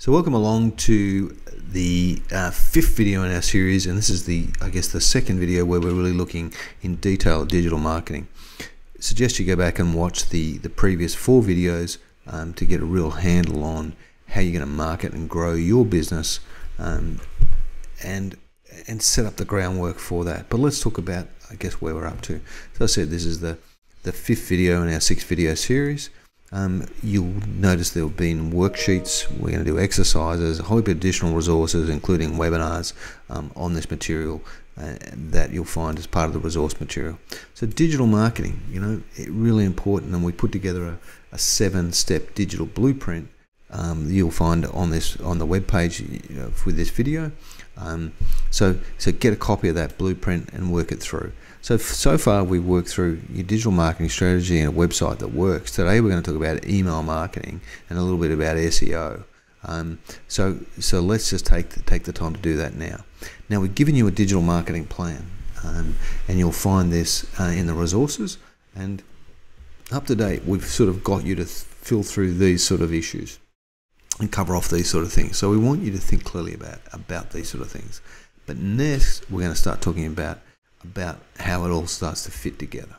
So welcome along to the uh, fifth video in our series, and this is the, I guess, the second video where we're really looking in detail at digital marketing. I suggest you go back and watch the the previous four videos um, to get a real handle on how you're going to market and grow your business, um, and and set up the groundwork for that. But let's talk about, I guess, where we're up to. So I said this is the the fifth video in our six video series. Um, you'll notice there have been worksheets. We're going to do exercises, a whole heap of additional resources, including webinars um, on this material uh, that you'll find as part of the resource material. So digital marketing, you know, it really important, and we put together a, a seven-step digital blueprint. Um, you'll find on this on the web page you know, with this video. Um, so so get a copy of that blueprint and work it through. So, so far we've worked through your digital marketing strategy and a website that works. Today we're going to talk about email marketing and a little bit about SEO. Um, so, so let's just take take the time to do that now. Now we've given you a digital marketing plan, um, and you'll find this uh, in the resources. And up to date, we've sort of got you to fill through these sort of issues and cover off these sort of things. So we want you to think clearly about about these sort of things. But next, we're going to start talking about about how it all starts to fit together.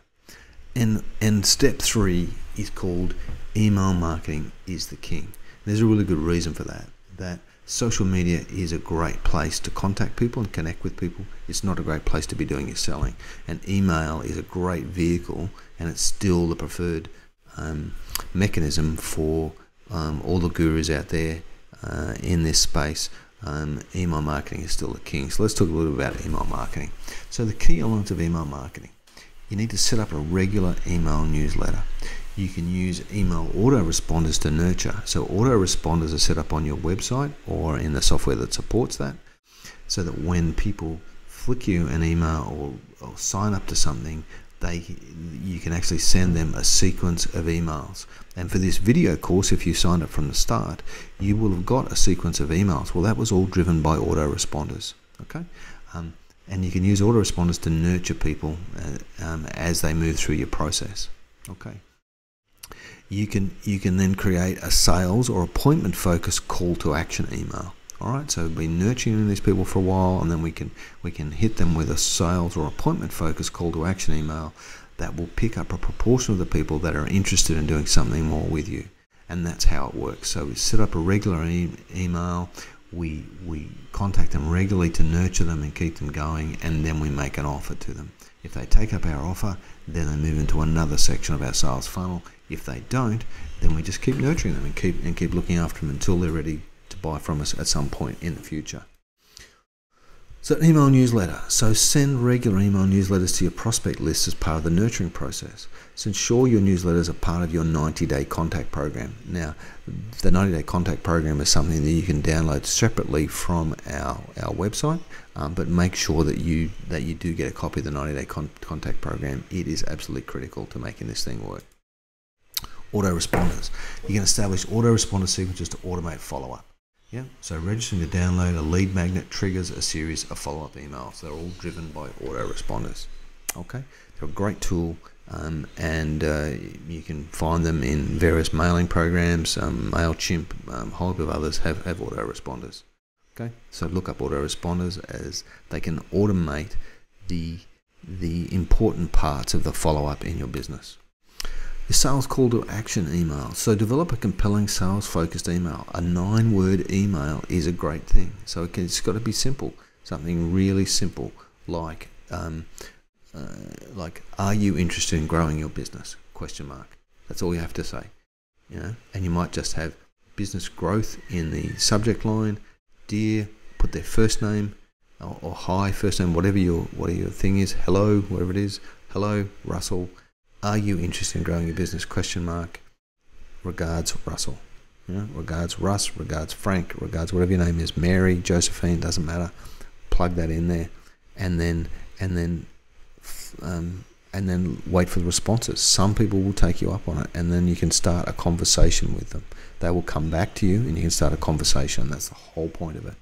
And and step three is called email marketing is the king. There's a really good reason for that. That social media is a great place to contact people and connect with people. It's not a great place to be doing your selling. And email is a great vehicle, and it's still the preferred um, mechanism for um, all the gurus out there uh, in this space um, email marketing is still the king. So let's talk a little bit about email marketing. So the key elements of email marketing. You need to set up a regular email newsletter. You can use email autoresponders to nurture. So autoresponders are set up on your website or in the software that supports that so that when people flick you an email or, or sign up to something, they you can actually send them a sequence of emails. And for this video course, if you signed up from the start, you will have got a sequence of emails. Well, that was all driven by autoresponders. Okay, um, and you can use autoresponders to nurture people uh, um, as they move through your process. Okay. You can you can then create a sales or appointment focused call to action email. All right, so we've been nurturing these people for a while, and then we can we can hit them with a sales or appointment focused call to action email that will pick up a proportion of the people that are interested in doing something more with you, and that's how it works. So we set up a regular e- email, we we contact them regularly to nurture them and keep them going, and then we make an offer to them. If they take up our offer, then they move into another section of our sales funnel. If they don't, then we just keep nurturing them and keep and keep looking after them until they're ready buy from us at some point in the future. So, email newsletter. So, send regular email newsletters to your prospect list as part of the nurturing process. So, ensure your newsletters are part of your 90 day contact program. Now, the 90 day contact program is something that you can download separately from our, our website, um, but make sure that you that you do get a copy of the 90 day con- contact program. It is absolutely critical to making this thing work. Autoresponders. You can establish autoresponder sequences to automate follow up. Yeah, so registering to download a lead magnet triggers a series of follow-up emails. They're all driven by autoresponders. Okay, they're a great tool, um, and uh, you can find them in various mailing programs. Um, Mailchimp, um, a whole heap of others have have autoresponders. Okay, so look up autoresponders as they can automate the the important parts of the follow-up in your business. Sales call to action email. So develop a compelling sales focused email. A nine word email is a great thing. So it's got to be simple. Something really simple like um, uh, like Are you interested in growing your business? Question mark. That's all you have to say. You know, and you might just have business growth in the subject line. Dear, put their first name or, or hi first name, whatever your whatever your thing is. Hello, whatever it is. Hello, Russell are you interested in growing your business? Question mark. Regards, Russell. Regards, Russ. Regards, Frank. Regards, whatever your name is. Mary, Josephine. Doesn't matter. Plug that in there, and then and then um, and then wait for the responses. Some people will take you up on it, and then you can start a conversation with them. They will come back to you, and you can start a conversation. That's the whole point of it.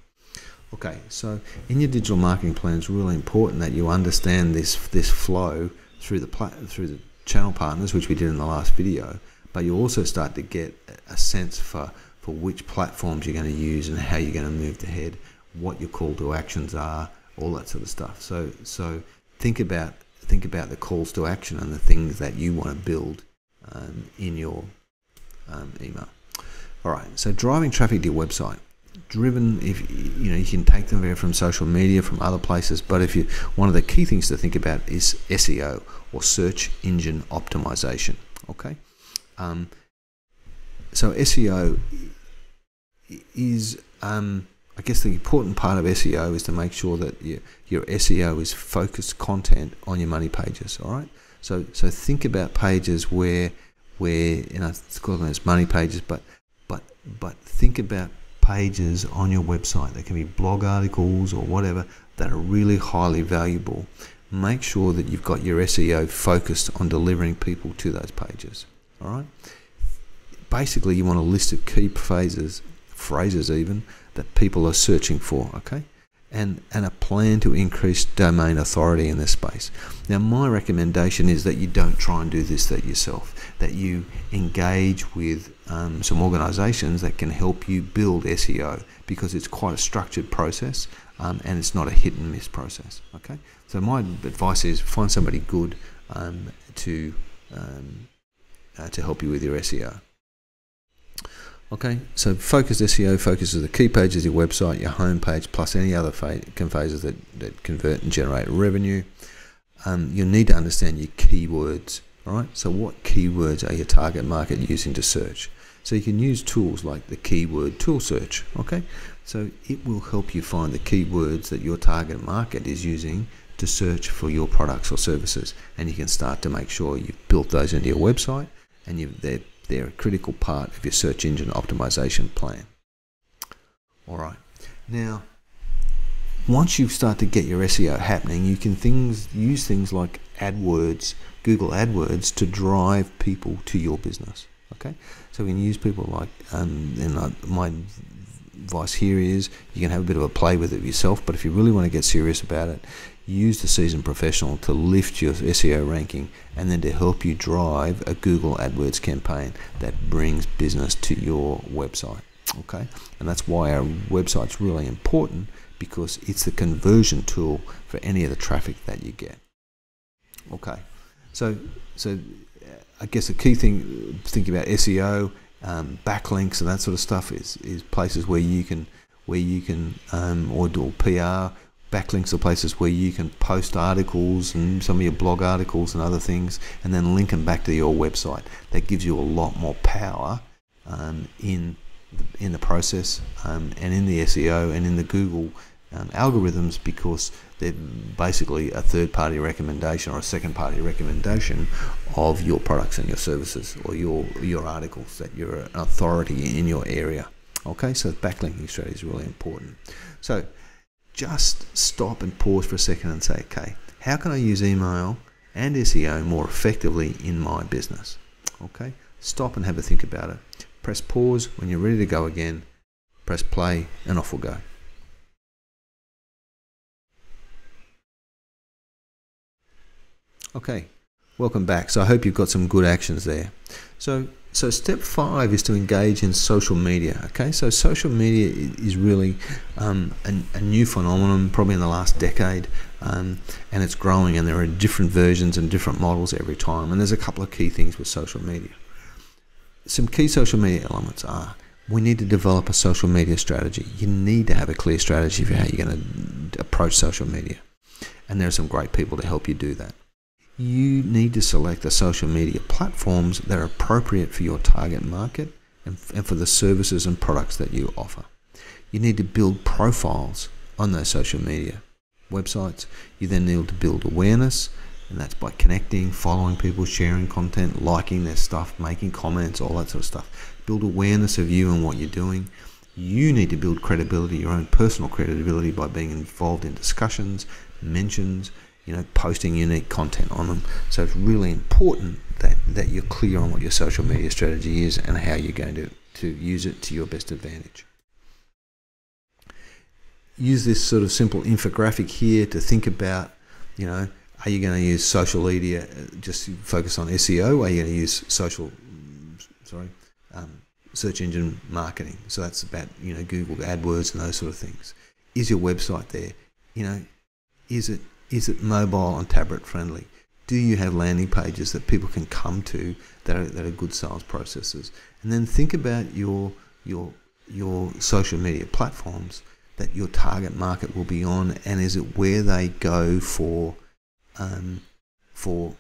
Okay, so in your digital marketing plan, it's really important that you understand this this flow through the through the channel partners, which we did in the last video, but you'll also start to get a sense for for which platforms you're going to use and how you're going to move ahead, what your call to actions are, all that sort of stuff. So so think about think about the calls to action and the things that you want to build um, in your um, email. All right, so driving traffic to your website. Driven, if you know, you can take them from social media, from other places. But if you, one of the key things to think about is SEO or search engine optimization. Okay, um, so SEO is, um, I guess, the important part of SEO is to make sure that your, your SEO is focused content on your money pages. All right, so so think about pages where where you know it's called them as money pages, but but but think about pages on your website. They can be blog articles or whatever that are really highly valuable. Make sure that you've got your SEO focused on delivering people to those pages. All right. Basically, you want a list of key phrases, phrases even that people are searching for. Okay and, and a plan to increase domain authority in this space. Now, my recommendation is that you don't try and do this that yourself, that you engage with um, some organizations that can help you build SEO because it's quite a structured process um, and it's not a hit and miss process. Okay, so my advice is find somebody good um, to um, uh, to help you with your SEO. Okay, so focused SEO focuses the key pages of your website, your home page, plus any other phases that, that convert and generate revenue. Um, you need to understand your keywords. All right, so what keywords are your target market using to search? So you can use tools like the keyword tool search. Okay, so it will help you find the keywords that your target market is using to search for your products or services, and you can start to make sure you've built those into your website and they're they're a critical part of your search engine optimization plan. All right. Now, once you start to get your SEO happening, you can things use things like AdWords, Google AdWords, to drive people to your business. Okay, so we can use people like, um, and my advice here is you can have a bit of a play with it yourself, but if you really want to get serious about it, use the seasoned professional to lift your SEO ranking and then to help you drive a Google AdWords campaign that brings business to your website. Okay, and that's why our website's really important because it's the conversion tool for any of the traffic that you get. Okay, so so I guess the key thing thinking about SEO, um, backlinks, and that sort of stuff is is places where you can where you can um, or do PR backlinks are places where you can post articles and some of your blog articles and other things and then link them back to your website. That gives you a lot more power um, in, the, in the process um, and in the SEO and in the Google um, algorithms because they're basically a third party recommendation or a second party recommendation of your products and your services or your, your articles that you're an authority in your area. Okay, so backlinking strategy is really important. So just stop and pause for a second and say, okay, how can I use email and SEO more effectively in my business? Okay, stop and have a think about it. Press pause when you're ready to go again. Press play and off we'll go. Okay, welcome back. So I hope you've got some good actions there. So so step five is to engage in social media. Okay, so social media is really um, a, a, new phenomenon, probably in the last decade, um, and it's growing. And there are different versions and different models every time. And there's a couple of key things with social media. Some key social media elements are we need to develop a social media strategy. You need to have a clear strategy for how you're going to approach social media, and there are some great people to help you do that you need to select the social media platforms that are appropriate for your target market and, and for the services and products that you offer. You need to build profiles on those social media websites. You then need to build awareness, and that's by connecting, following people, sharing content, liking their stuff, making comments, all that sort of stuff. Build awareness of you and what you're doing. You need to build credibility, your own personal credibility, by being involved in discussions, mentions, you know, posting unique content on them. So it's really important that, that you're clear on what your social media strategy is and how you're going to, to use it to your best advantage. Use this sort of simple infographic here to think about, you know, are you going to use social media, uh, just focus on SEO? Are you going to use social, sorry, um, search engine marketing. So that's about you know Google AdWords and those sort of things. Is your website there? You know, is it is it mobile and tablet friendly? Do you have landing pages that people can come to that are, that are good sales processes? And then think about your your your social media platforms that your target market will be on, and is it where they go for um, for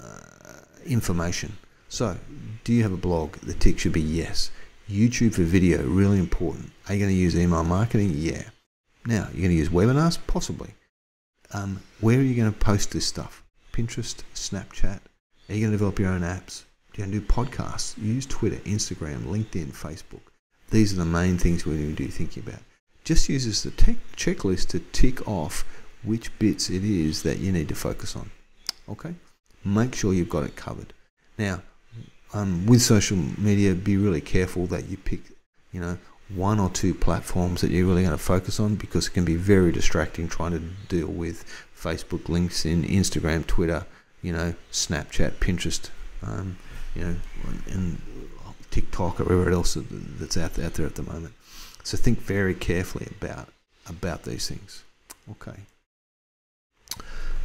uh, information? So, do you have a blog? The tick should be yes. YouTube for video, really important. Are you going to use email marketing? Yeah. Now, you're going to use webinars? Possibly. Um, where are you going to post this stuff? Pinterest, Snapchat? Are you going to develop your own apps? Are you going to do podcasts? Use Twitter, Instagram, LinkedIn, Facebook. These are the main things we need to be thinking about. Just use this tech checklist to tick off which bits it is that you need to focus on. Okay? Make sure you've got it covered. Now, um, with social media, be really careful that you pick, you know, one or two platforms that you're really going to focus on because it can be very distracting trying to deal with Facebook, LinkedIn, Instagram, Twitter, you know, Snapchat, Pinterest, um, you know, and TikTok or whatever else that's out there, out there at the moment. So think very carefully about about these things. Okay.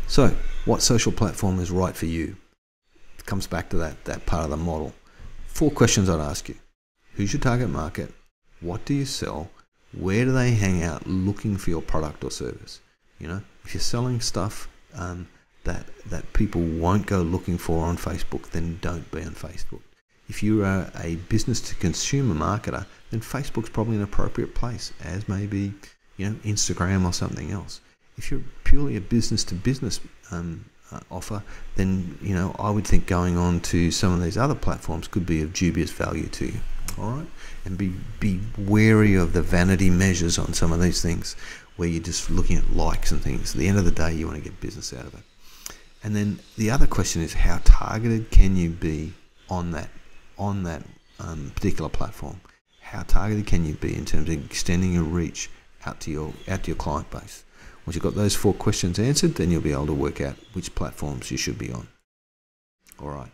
So, what social platform is right for you? It comes back to that that part of the model. Four questions I'd ask you: Who's your target market? What do you sell? Where do they hang out looking for your product or service? You know, if you're selling stuff um, that that people won't go looking for on Facebook, then don't be on Facebook. If you are a business to consumer marketer, then Facebook's probably an appropriate place, as maybe you know Instagram or something else. If you're purely a business to business um, uh, offer, then you know I would think going on to some of these other platforms could be of dubious value to you all right? And be be wary of the vanity measures on some of these things where you're just looking at likes and things. At the end of the day you want to get business out of it. And then the other question is how targeted can you be on that on that um, particular platform? How targeted can you be in terms of extending your reach out to your out to your client base? Once you've got those four questions answered then you'll be able to work out which platforms you should be on. All right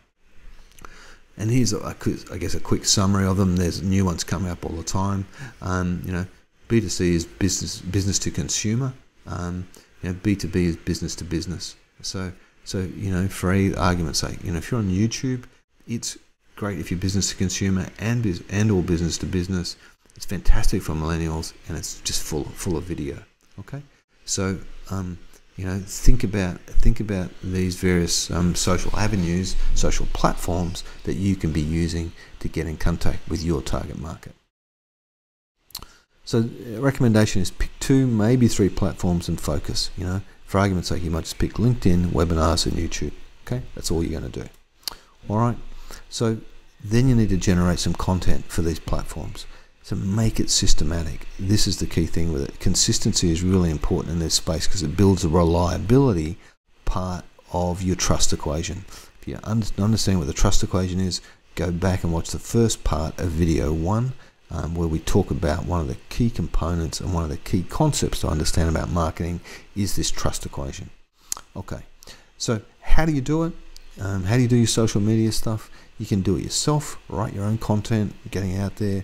and here's, a, I guess, a quick summary of them. There's new ones coming up all the time. Um, you know, B2C is business business to consumer. Um, you know, B2B is business to business. So, so you know, for argument's sake, you know, if you're on YouTube, it's great if you're business to consumer and and or business to business. It's fantastic for millennials, and it's just full full of video. Okay, so um, you know think about think about these various um, social avenues social platforms that you can be using to get in contact with your target market. So recommendation is pick two maybe three platforms and focus you know. For argument's sake you might just pick linkedin webinars and youtube okay? That's all you're going to do. All right? So then you need to generate some content for these platforms to make it systematic. This is the key thing with it. Consistency is really important in this space because it builds a reliability part of your trust equation. If you understand what the trust equation is, go back and watch the first part of video one, um, where we talk about one of the key components and one of the key concepts to understand about marketing is this trust equation. Okay, so how do you do it? Um, how do you do your social media stuff? You can do it yourself, write your own content, getting out there.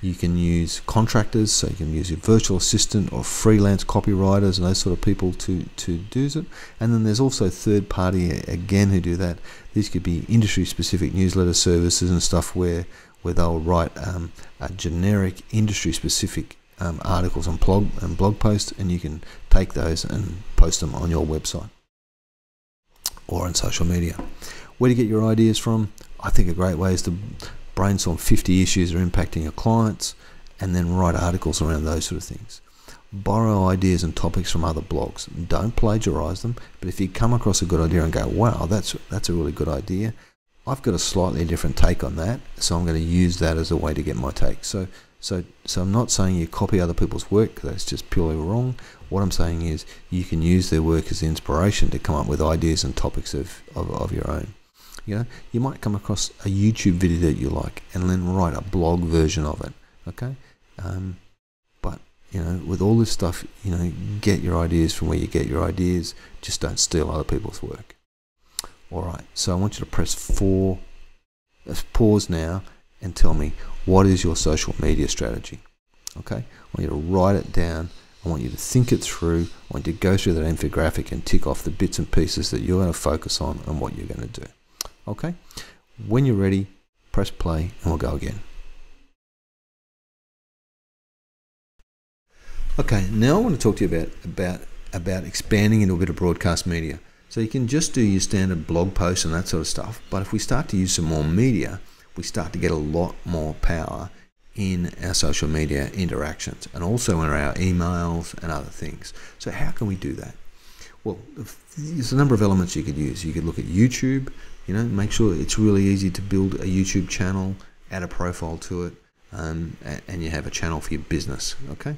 You can use contractors, so you can use your virtual assistant or freelance copywriters and those sort of people to, to do it. And then there's also third party again who do that. These could be industry specific newsletter services and stuff where where they'll write um, a generic industry specific um, articles and blog and blog posts, and you can take those and post them on your website or on social media. Where do you get your ideas from? I think a great way is to brainstorm 50 issues that are impacting your clients, and then write articles around those sort of things. Borrow ideas and topics from other blogs. Don't plagiarize them, but if you come across a good idea and go, wow, that's, that's a really good idea, I've got a slightly different take on that, so I'm going to use that as a way to get my take. So, so, so I'm not saying you copy other people's work, that's just purely wrong. What I'm saying is you can use their work as inspiration to come up with ideas and topics of, of, of your own. You know, you might come across a YouTube video that you like and then write a blog version of it. Okay, um, but you know, with all this stuff, you know, get your ideas from where you get your ideas. Just don't steal other people's work. All right. So I want you to press four. Let's pause now and tell me What is your social media strategy? Okay, I want you to write it down. I want you to think it through. I want you to go through that infographic and tick off the bits and pieces that you're going to focus on and what you're going to do. Okay, when you're ready, press play and we'll go again. Okay, now I want to talk to you about about about expanding into a bit of broadcast media. So you can just do your standard blog posts and that sort of stuff, but if we start to use some more media, we start to get a lot more power in our social media interactions and also in our emails and other things. So how can we do that? Well, there's a number of elements you could use. You could look at YouTube, you know, make sure it's really easy to build a YouTube channel, add a profile to it, um, and you have a channel for your business, okay?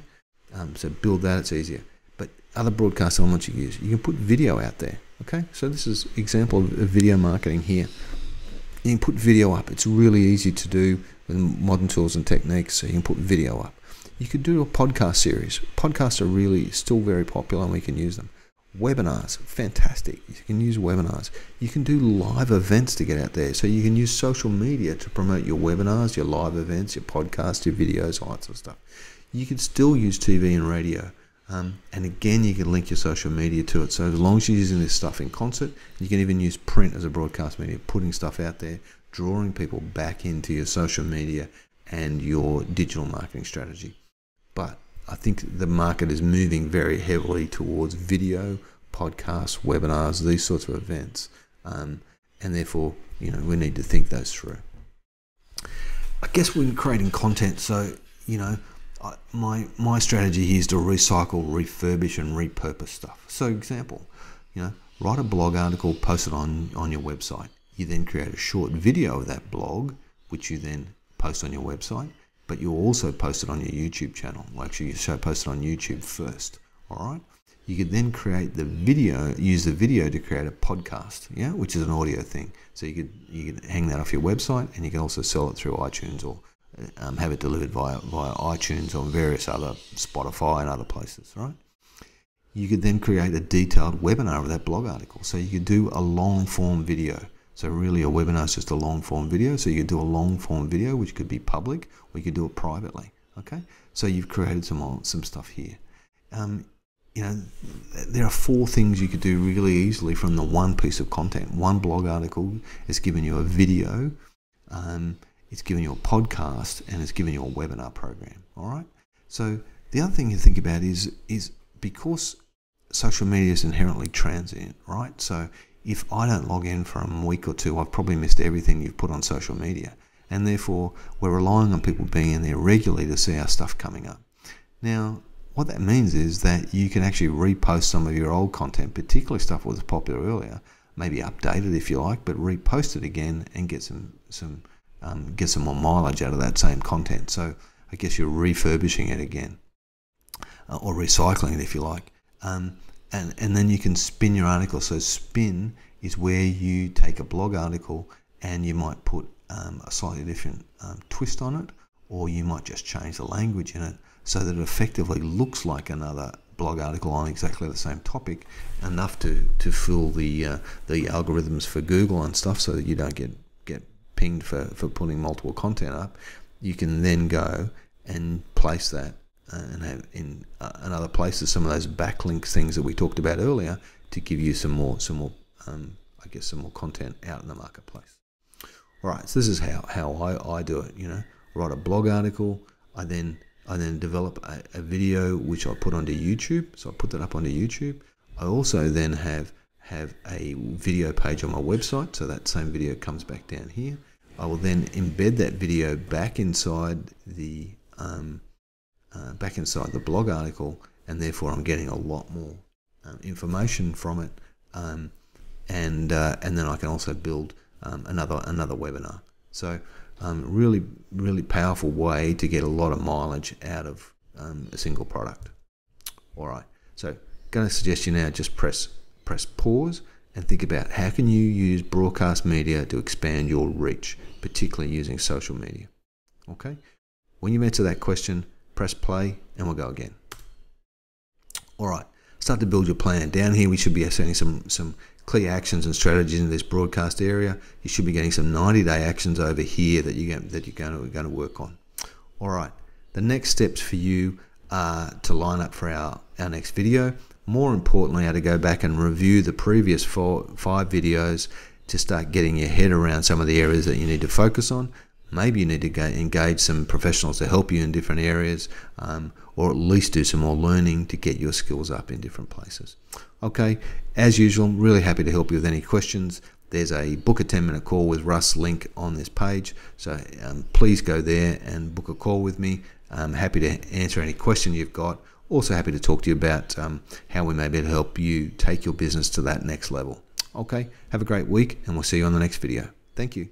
Um, so build that, it's easier. But other broadcast elements you use, you can put video out there. Okay, so this is example of video marketing here. You can put video up. It's really easy to do with modern tools and techniques. So you can put video up. You could do a podcast series. Podcasts are really still very popular, and we can use them. Webinars, fantastic. You can use webinars. You can do live events to get out there. So you can use social media to promote your webinars, your live events, your podcasts, your videos, all that sort of stuff. You can still use TV and radio. Um, and again, you can link your social media to it. So as long as you're using this stuff in concert, you can even use print as a broadcast media, putting stuff out there, drawing people back into your social media and your digital marketing strategy. But I think the market is moving very heavily towards video, podcasts, webinars, these sorts of events. Um, and therefore, you know, we need to think those through. I guess when creating content, so, you know, my my strategy here is to recycle, refurbish, and repurpose stuff. So, example, you know, write a blog article, post it on on your website. You then create a short video of that blog, which you then post on your website. But you also post it on your YouTube channel. Actually, you show post it on YouTube first. All right. You could then create the video, use the video to create a podcast, yeah, which is an audio thing. So you could you could hang that off your website, and you can also sell it through iTunes or um, have it delivered via via iTunes or various other Spotify and other places, right? You could then create a detailed webinar of that blog article. So you could do a long form video. So really, a webinar is just a long form video. So you could do a long form video, which could be public, or you could do it privately. Okay, so you've created some some stuff here. Um, you know, there are four things you could do really easily from the one piece of content. One blog article is giving you a video. Um, it's given you a podcast, and it's given you a webinar program. All right. So the other thing you think about is is because social media is inherently transient, right? So if I don't log in for a week or two, I've probably missed everything you've put on social media, and therefore we're relying on people being in there regularly to see our stuff coming up. Now, what that means is that you can actually repost some of your old content, particularly stuff that was popular earlier, maybe update it if you like, but repost it again and get some some um, get some more mileage out of that same content. So I guess you're refurbishing it again uh, or recycling it if you like. Um, and, and then you can spin your article. So spin is where you take a blog article and you might put um, a slightly different um, twist on it, or you might just change the language in it so that it effectively looks like another blog article on exactly the same topic, enough to, to fool the uh, the algorithms for Google and stuff, so that you don't get get pinged for, for putting multiple content up, you can then go and place that and have in uh, other places some of those backlink things that we talked about earlier to give you some more some more um, I guess some more content out in the marketplace. All right, so this is how, how I, I do it. You know, write a blog article. I then I then develop a, a video which I put onto YouTube. So I put that up onto YouTube. I also then have have a video page on my website, so that same video comes back down here. I will then embed that video back inside the um, uh, back inside the blog article, and therefore I'm getting a lot more uh, information from it. Um, and uh, and then I can also build um, another another webinar. So um, really really powerful way to get a lot of mileage out of um, a single product. All right, so going to suggest you now just press press pause and think about how can you use broadcast media to expand your reach, particularly using social media. Okay? When you answer that question, press play and we'll go again. All right, start to build your plan. Down here, we should be setting some, some clear actions and strategies in this broadcast area. You should be getting some 90-day actions over here that you that you're going to, going to work on. All right. The next steps for you are to line up for our, our next video. More importantly, are to go back and review the previous four, five videos to start getting your head around some of the areas that you need to focus on. Maybe you need to engage some professionals to help you in different areas, um, or at least do some more learning to get your skills up in different places. Okay, as usual, I'm really happy to help you with any questions. There's a book a 10 minute call with Russ link on this page, so um, please go there and book a call with me. I'm happy to answer any question you've got. Also, happy to talk to you about um, how we may be able to help you take your business to that next level. Okay, have a great week, and we'll see you on the next video. Thank you.